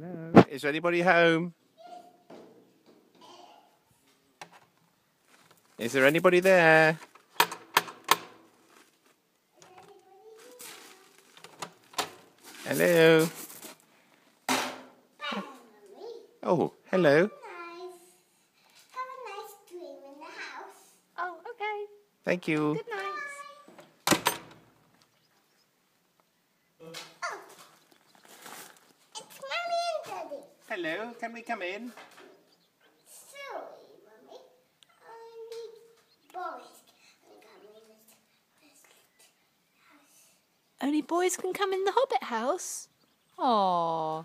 Hello? Is anybody home? Is there anybody there? Hello? Oh, hello. Nice. Have a nice dream in the house. Oh, okay. Thank you. Good night. Hello, can we come in? Sorry, Mommy. Only boys can come in this, this house. Only boys can come in the Hobbit house. Aww.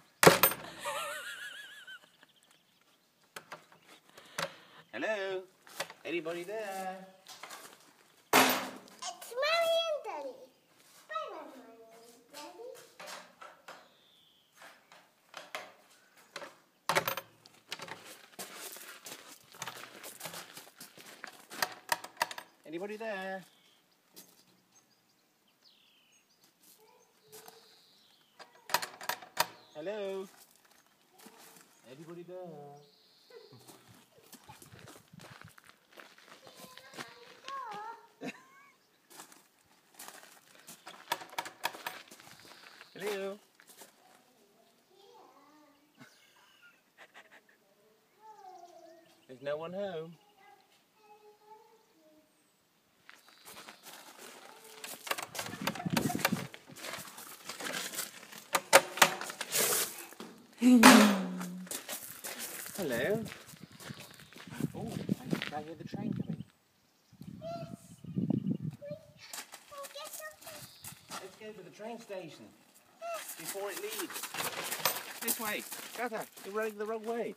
Hello? Anybody there? Anybody there? Hello? Anybody there? Hello? There's no one home. Hello. Oh, I hear the train coming. Can we get something? Let's go to the train station before it leaves. This way. Gata, you're running the wrong way.